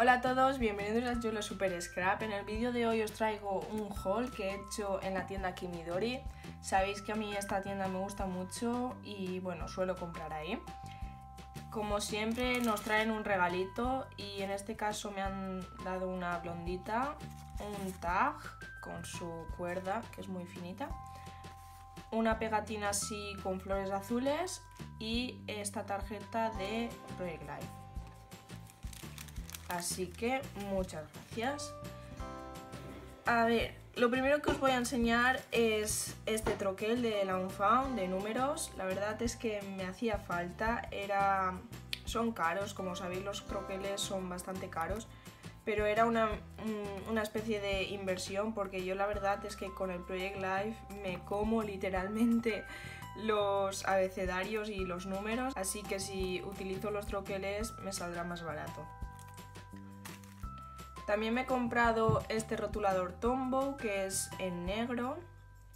Hola a todos, bienvenidos a Yolo Super Scrap. En el vídeo de hoy os traigo un haul que he hecho en la tienda Kimidori. Sabéis que a mí esta tienda me gusta mucho y bueno, suelo comprar ahí. Como siempre nos traen un regalito y en este caso me han dado una blondita, un tag con su cuerda que es muy finita, una pegatina así con flores azules y esta tarjeta de Project Life. Así que muchas gracias. A ver, lo primero que os voy a enseñar es este troquel de la Unfound de números. La verdad es que me hacía falta. Era... Son caros, como sabéis los troqueles son bastante caros. Pero era una, una especie de inversión porque yo la verdad es que con el Project Life me como literalmente los abecedarios y los números. Así que si utilizo los troqueles me saldrá más barato. También me he comprado este rotulador Tombow que es en negro,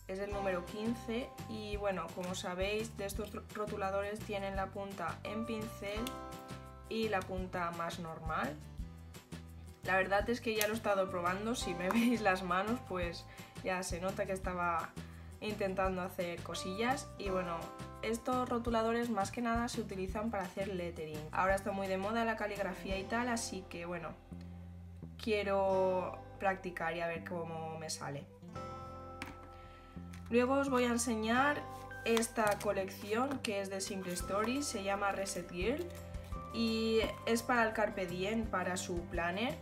es el número 15 y bueno, como sabéis de estos rotuladores tienen la punta en pincel y la punta más normal. La verdad es que ya lo he estado probando, si me veis las manos pues ya se nota que estaba intentando hacer cosillas y bueno, estos rotuladores más que nada se utilizan para hacer lettering. Ahora está muy de moda la caligrafía y tal, así que bueno, quiero practicar y a ver cómo me sale. Luego os voy a enseñar esta colección que es de Simple Stories, se llama Reset Girl y es para el Carpe Diem, para su planner.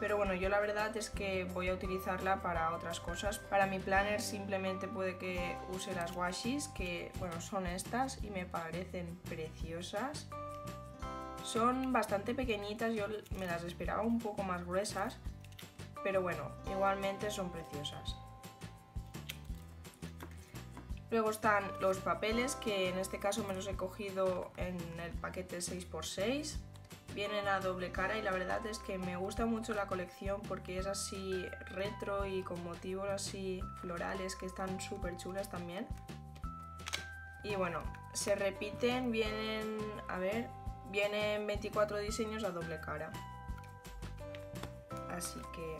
Pero bueno, yo la verdad es que voy a utilizarla para otras cosas. Para mi planner simplemente puede que use las washis, que bueno, son estas y me parecen preciosas. Son bastante pequeñitas, yo me las esperaba un poco más gruesas, pero bueno, igualmente son preciosas. Luego están los papeles, que en este caso me los he cogido en el paquete 6x6. Vienen a doble cara y la verdad es que me gusta mucho la colección porque es así retro y con motivos así florales que están súper chulas también. Y bueno, se repiten, vienen, a ver, Vienen 24 diseños a doble cara. Así que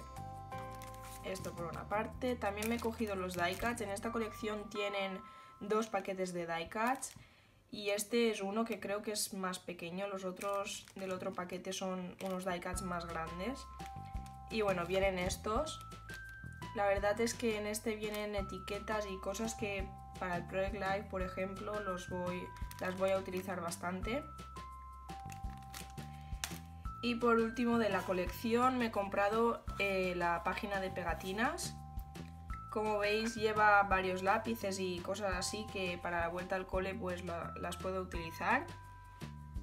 esto por una parte. También me he cogido los die cuts. En esta colección tienen dos paquetes de die cuts. Y este es uno que creo que es más pequeño. Los otros del otro paquete son unos die cuts más grandes. Y bueno, vienen estos. La verdad es que en este vienen etiquetas y cosas que para el Project Live, por ejemplo, los voy, las voy a utilizar bastante. Y por último de la colección me he comprado eh, la página de pegatinas. Como veis lleva varios lápices y cosas así que para la vuelta al cole pues las puedo utilizar.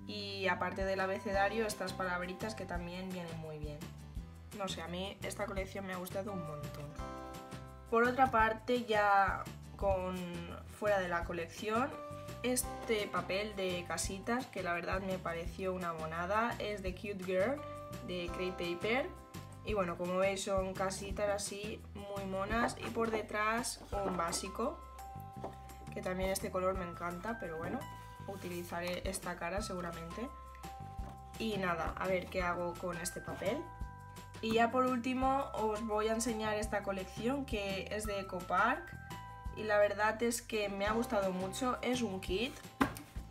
Y aparte del abecedario estas palabritas que también vienen muy bien. No sé, a mí esta colección me ha gustado un montón. Por otra parte ya con fuera de la colección este papel de casitas que la verdad me pareció una monada. Es de Cute Girl de Crate Paper. Y bueno como veis son casitas así muy monas y por detrás un básico que también este color me encanta pero bueno utilizaré esta cara seguramente. Y nada a ver qué hago con este papel. Y ya por último os voy a enseñar esta colección que es de Eco Park y la verdad es que me ha gustado mucho. Es un kit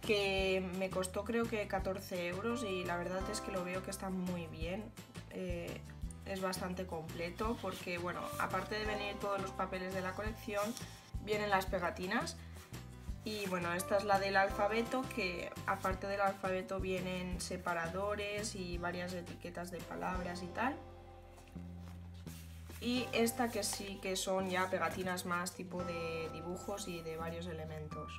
que me costó creo que 14 euros y la verdad es que lo veo que está muy bien. Eh, es bastante completo porque, bueno, aparte de venir todos los papeles de la colección, vienen las pegatinas. Y bueno, esta es la del alfabeto, que aparte del alfabeto vienen separadores y varias etiquetas de palabras y tal y esta que sí que son ya pegatinas más tipo de dibujos y de varios elementos.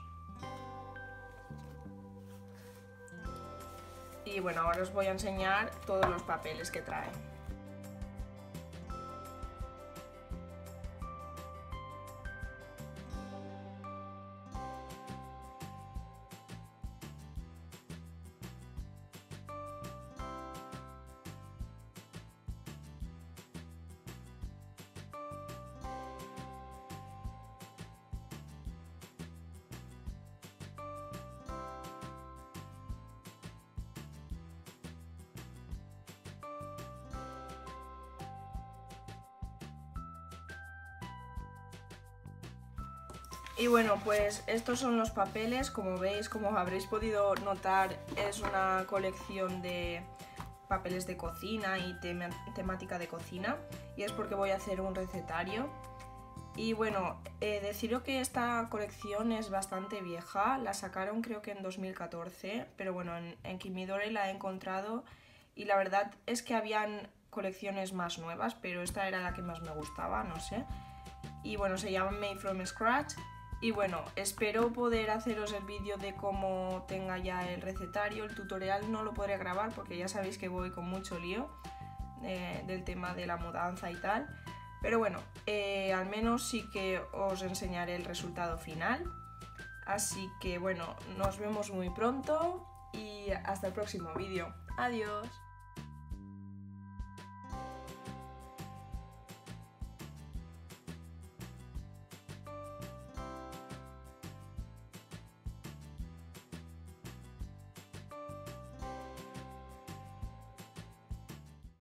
Y bueno, ahora os voy a enseñar todos los papeles que trae. Y bueno, pues estos son los papeles, como veis, como habréis podido notar, es una colección de papeles de cocina y temática de cocina. Y es porque voy a hacer un recetario. Y bueno, eh, deciros que esta colección es bastante vieja, la sacaron creo que en 2014, pero bueno, en, en Kimidori la he encontrado. Y la verdad es que habían colecciones más nuevas, pero esta era la que más me gustaba, no sé. Y bueno, se llama Made from Scratch y bueno, espero poder haceros el vídeo de cómo tenga ya el recetario, el tutorial no lo podré grabar porque ya sabéis que voy con mucho lío eh, del tema de la mudanza y tal. Pero bueno, eh, al menos sí que os enseñaré el resultado final. Así que bueno, nos vemos muy pronto y hasta el próximo vídeo. Adiós.